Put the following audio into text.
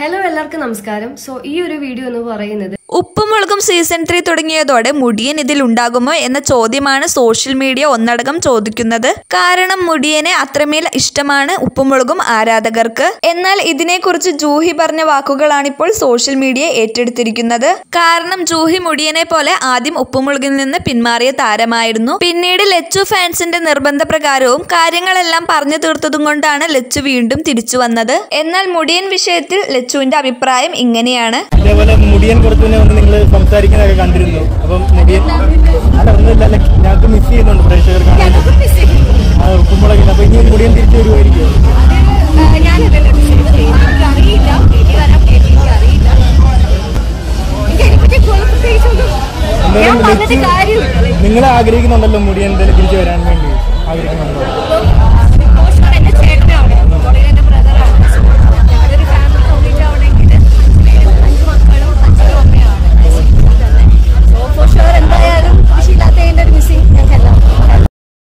Hello എല്ലാവർക്കും നമസ്കാരം. So ഈ ഒരു വീഡിയോ എന്ന് പറയുന്നത് ഉപ്പുമുളകും സീസൺ ത്രീ തുടങ്ങിയതോടെ മുടിയൻ ഇതിൽ ഉണ്ടാകുമോ എന്ന ചോദ്യമാണ് സോഷ്യൽ മീഡിയ ഒന്നടങ്കം ചോദിക്കുന്നത്. കാരണം മുടിയനെ അത്രമേൽ ഇഷ്ടമാണ് ഉപ്പുമുളകും ആരാധകർക്ക്. എന്നാൽ ഇതിനെക്കുറിച്ച് ജൂഹി പറഞ്ഞ വാക്കുകളാണ് ഇപ്പോൾ സോഷ്യൽ മീഡിയ ഏറ്റെടുത്തിരിക്കുന്നത്. കാരണം ജൂഹി മുടിയനെ പോലെ ആദ്യം ഉപ്പുമുളകിൽ നിന്ന് പിന്മാറിയ താരമായിരുന്നു. പിന്നീട് ലച്ചു ഫാൻസിന്റെ നിർബന്ധ പ്രകാരവും കാര്യങ്ങളെല്ലാം പറഞ്ഞു തീർത്തതും കൊണ്ടാണ് ലച്ചു വീണ്ടും തിരിച്ചു വന്നത്. എന്നാൽ മുടിയൻ വിഷയത്തിൽ ലച്ചുവിന്റെ അഭിപ്രായം ഇങ്ങനെയാണ്. അതേപോലെ മുടിയൻ മുന്നേ വന്ന് നിങ്ങൾ സംസാരിക്കുന്നതൊക്കെ കണ്ടിരുന്നു. അപ്പം മുടിയൻ അല്ല ഒന്നുമില്ല ഞങ്ങൾക്ക് മിസ് ചെയ്യുന്നുണ്ട് പ്രേക്ഷകർ കാണാൻ. ആ ഉപ്പുമുളകില്ല അപ്പൊ ഇനി മുടിയൻ തിരിച്ചു വരുമായിരിക്കും നിങ്ങൾ ആഗ്രഹിക്കുന്നുണ്ടല്ലോ മുടിയൻ തിരിച്ചു വരാൻ വേണ്ടി ആഗ്രഹിക്കുന്നുണ്ടോ